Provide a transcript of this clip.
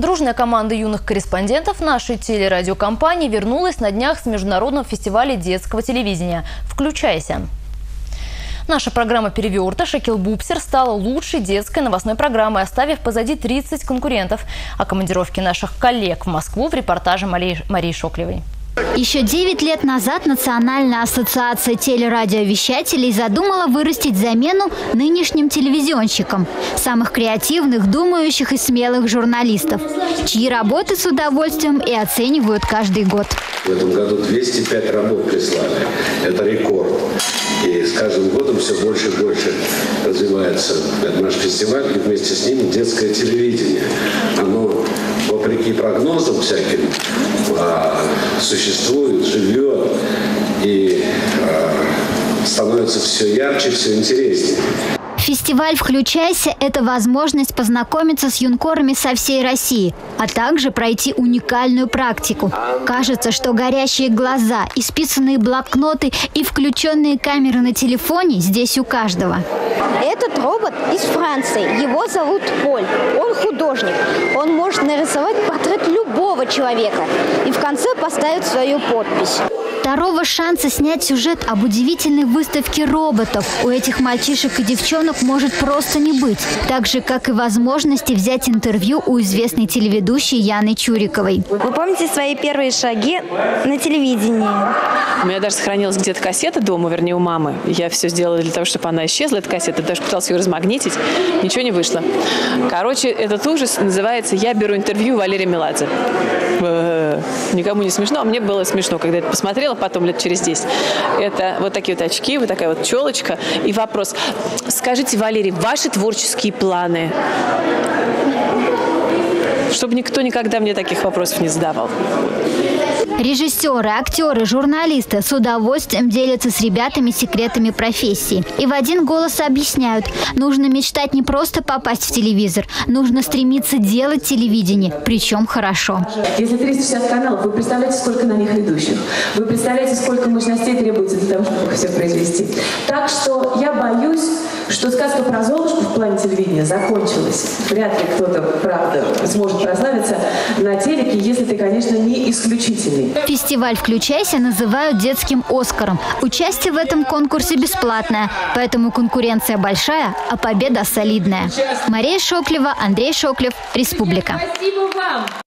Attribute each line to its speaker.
Speaker 1: Дружная команда юных корреспондентов нашей телерадиокомпании вернулась на днях с Международного фестиваля детского телевидения «Включайся». Наша программа «Переверта» Шакил Бубсер стала лучшей детской новостной программой, оставив позади 30 конкурентов. О командировке наших коллег в Москву в репортаже Марии Шоклевой.
Speaker 2: Еще 9 лет назад Национальная ассоциация телерадиовещателей задумала вырастить замену нынешним телевизионщикам. Самых креативных, думающих и смелых журналистов, чьи работы с удовольствием и оценивают каждый год.
Speaker 3: В этом году 205 работ прислали. Это рекорд. И с каждым годом все больше и больше развивается наш фестиваль, и вместе с ним детское телевидение. Оно, вопреки прогнозам всяким, а, существует, живет и а, становится все ярче, все интереснее.
Speaker 2: Фестиваль «Включайся» – это возможность познакомиться с юнкорами со всей России, а также пройти уникальную практику. Кажется, что горящие глаза, исписанные блокноты и включенные камеры на телефоне здесь у каждого.
Speaker 4: Этот робот из Франции. Его зовут Поль. Он художник. Он может нарисовать портрет любого человека и в конце поставить свою подпись.
Speaker 2: Второго шанса снять сюжет об удивительной выставке роботов у этих мальчишек и девчонок может просто не быть. Так же, как и возможности взять интервью у известной телеведущей Яны Чуриковой.
Speaker 4: Вы помните свои первые шаги на телевидении?
Speaker 5: У меня даже сохранилась где-то кассета дома, вернее, у мамы. Я все сделала для того, чтобы она исчезла, эта кассета. Даже пыталась ее размагнитить. Ничего не вышло. Короче, этот ужас называется «Я беру интервью Валерия Меладзе». Никому не смешно, а мне было смешно, когда я это посмотрела потом лет через 10. Это вот такие вот очки, вот такая вот челочка. И вопрос. Скажите, Валерий, ваши творческие планы? Чтобы никто никогда мне таких вопросов не задавал.
Speaker 2: Режиссеры, актеры, журналисты с удовольствием делятся с ребятами секретами профессии. И в один голос объясняют, нужно мечтать не просто попасть в телевизор, нужно стремиться делать телевидение, причем хорошо.
Speaker 6: Если 360 каналов, вы представляете, сколько на них ведущих? Вы представляете, сколько мощностей требуется для того, чтобы их все произвести? Так что я боюсь, что сказка про Золушку в плане телевидения закончилась. Вряд ли кто-то, правда, сможет прославиться на телеке, если ты, конечно, не исключительный.
Speaker 2: Фестиваль «Включайся» называют детским «Оскаром». Участие в этом конкурсе бесплатное, поэтому конкуренция большая, а победа солидная. Мария Шоклева, Андрей Шоклев, Республика. Спасибо вам!